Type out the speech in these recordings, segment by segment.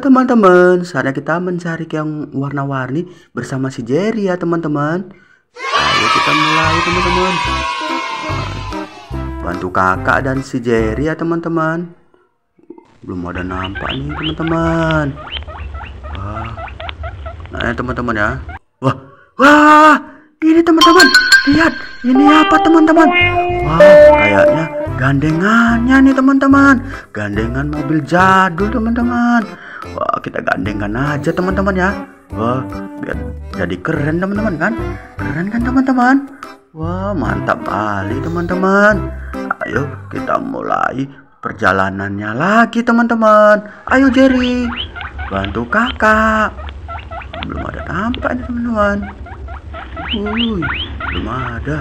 teman-teman, saatnya kita mencari yang warna-warni bersama si Jerry ya teman-teman. Ayo kita mulai teman-teman. Bantu kakak dan si Jerry ya teman-teman. Belum ada nampak nih teman-teman. Wah, nah ya teman-teman ya. Wah, wah, ini teman-teman. Lihat, ini apa teman-teman? Wah, kayaknya gandengannya nih teman-teman. Gandengan mobil jadul teman-teman. Wah, kita gandengan aja teman-teman ya. Wah, biar jadi keren teman-teman kan? Keren kan teman-teman? Wah, mantap kali teman-teman. Ayo kita mulai perjalanannya lagi teman-teman. Ayo Jerry, bantu kakak. Belum ada nampak nih teman-teman. Wuih, belum ada.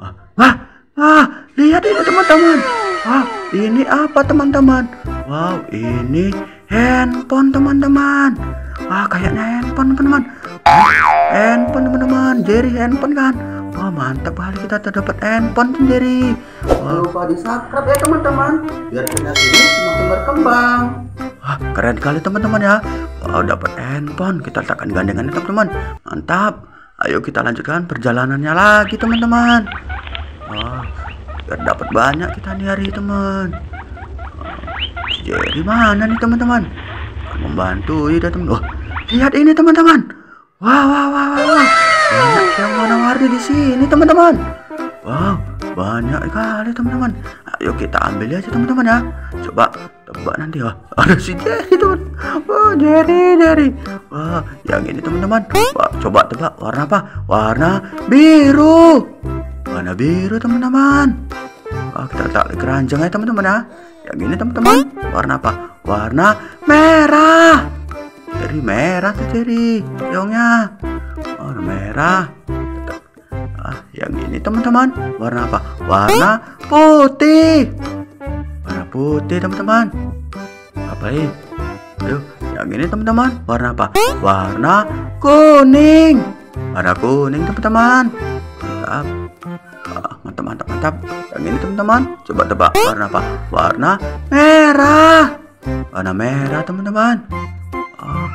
Wah, wah, wah, lihat ini teman-teman. Wah, ini apa teman-teman? Wow, ini handphone teman-teman. Wah, kayaknya handphone teman-teman. Handphone teman-teman, Jerry handphone kan. Wah, mantap kali kita terdapat handphone Jerry. Wah, lupa di subscribe ya teman-teman biar channel ini semakin berkembang Wah, keren kali teman-teman ya. Wow, dapat handphone. Kita letakkan gandengannya teman-teman. Mantap. Ayo kita lanjutkan perjalanannya lagi teman-teman. Wah, biar dapat banyak kita nih hari teman. Wah, si Jerry mana nih teman-teman? Membantu ya teman. Wah, lihat ini teman-teman. Wah, wah, wah, wah, wah. Banyak yang warna-warni di sini teman-teman. Wow, banyak kali teman-teman. Ayo kita ambil aja teman-teman ya. Coba tebak nanti ya. Ada si Jerry teman. Oh Jerry Jerry. Wah, yang ini teman-teman. Wah, coba tebak warna apa? Warna biru. Warna biru teman-teman. Wah, kita letak keranjang ya teman-teman ya. Yang ini teman-teman. Warna apa? Warna merah. Jerry merah tuh Jerry. Yongnya. Warna merah. Ah, yang ini teman-teman warna apa? Warna putih. Warna putih teman-teman. Apa ini? Ayo, yang ini teman-teman warna apa? Warna kuning. Warna kuning teman-teman. Mantap mantap mantap. Yang ini teman-teman coba tebak warna apa? Warna merah. Warna merah teman-teman. Ah,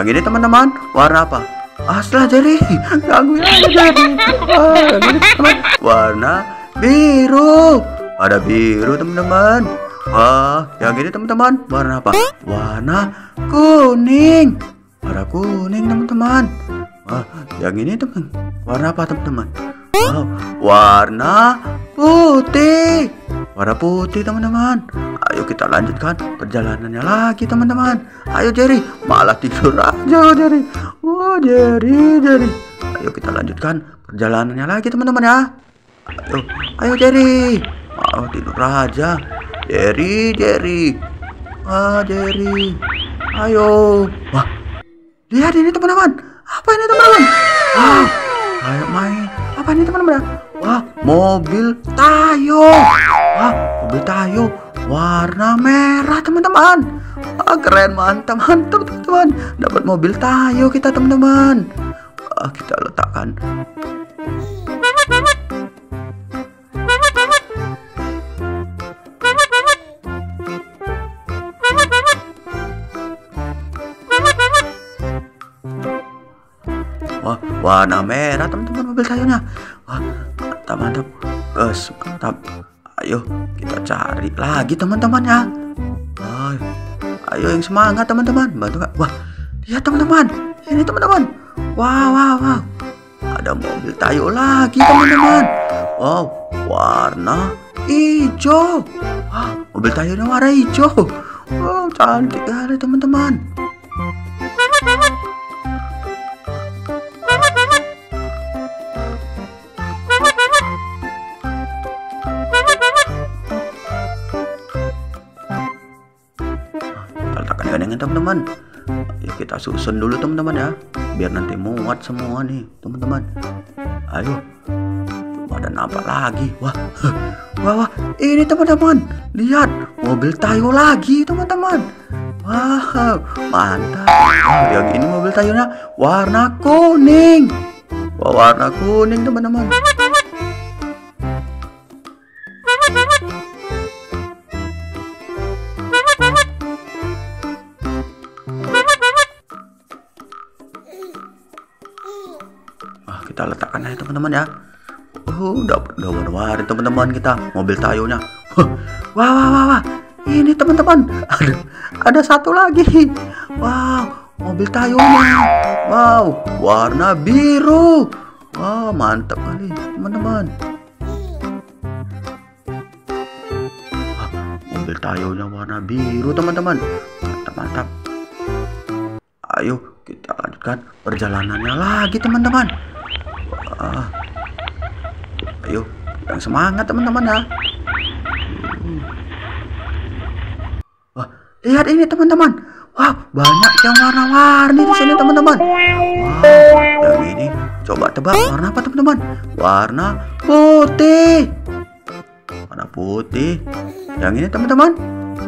yang ini teman-teman warna apa? Aslah jadi gangguin aja jadi ah, warna biru ada biru teman-teman wah yang ini teman-teman warna apa warna kuning warna kuning teman-teman wah yang ini teman warna apa teman-teman wow, warna putih. Warna putih teman-teman. Ayo kita lanjutkan perjalanannya lagi teman-teman. Ayo Jerry. Malah tidur aja Jerry. Wah Jerry Jerry. Ayo kita lanjutkan perjalanannya lagi teman-teman ya. Ayo ayo Jerry. Malah tidur aja. Jerry Jerry. Wah Jerry. Ayo. Wah. Lihat ini teman-teman. Apa ini teman-teman? Wah kayak main apa ini teman-teman wah mobil tayo. Wah mobil tayo. Warna merah teman-teman. Wah keren mantap mantap teman-teman. Dapat mobil tayo kita teman-teman. Wah kita letakkan warna merah teman-teman mobil tayonya. Wah, mantap mantap. Gus, mantap. Ayo kita cari lagi teman-teman ya. Ayo, yang semangat teman-teman. Bantu. Wah, lihat teman-teman. Ini teman-teman. Wow, wow, wow. Ada mobil tayo lagi teman-teman. Wow, warna hijau. Wah, mobil tayonya warna hijau. Wow, cantik kali teman-teman. Teman-teman. Kita susun dulu teman-teman ya. Biar nanti muat semua nih teman-teman. Ayo ada nampak lagi? Wah wah wah ini teman-teman. Lihat mobil tayo lagi teman-teman. Wah mantap. Oh, yang ini mobil tayonya warna kuning. Wah warna kuning teman-teman kita letakkan aja teman-teman ya. Uh, dapat udah warna teman-teman kita mobil tayonya. Wah, wah, wah, wah. Ini teman-teman. Ada ada satu lagi. Wow, mobil tayonya. Wow, warna biru. Wow, mantap kali teman-teman. Mobil tayonya warna biru teman-teman. Mantap, mantap. Ayo kita lanjutkan perjalanannya lagi teman-teman. Wah. Ayo, yang semangat teman-teman ya. Wah, lihat ini teman-teman. Wah, banyak yang warna-warni di sini teman-teman. Wow, yang ini coba tebak warna apa teman-teman? Warna putih. Warna putih. Yang ini teman-teman,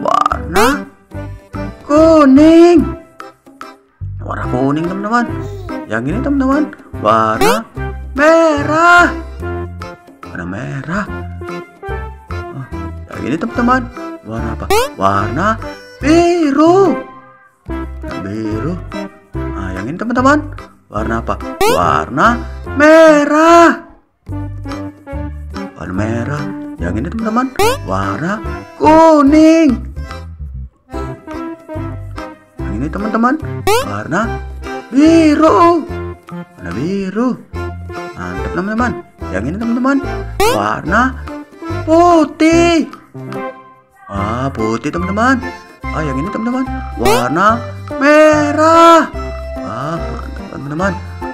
warna kuning. Warna kuning teman-teman. Yang ini teman-teman, warna merah. Warna merah. Oh, yang ini teman-teman, warna apa? Warna biru. Warna biru. Nah, yang ini teman-teman, warna apa? Warna merah. Warna merah. Yang ini teman-teman, warna kuning. Yang ini teman-teman, warna biru. Warna biru. Mantap teman-teman. Yang ini teman-teman, warna putih. Ah, putih teman-teman. Ah, yang ini teman-teman, warna merah. Ah, mantap teman-teman.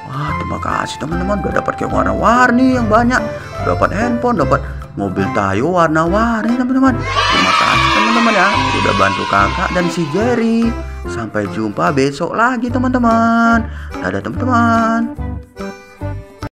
Wah, terima kasih teman-teman udah dapat kayak warna-warni yang banyak. Dapat handphone, dapat mobil tayo warna-warni teman-teman. Terima kasih teman-teman ya udah bantu kakak dan si Jerry. Sampai jumpa besok lagi teman-teman. Dadah teman-teman.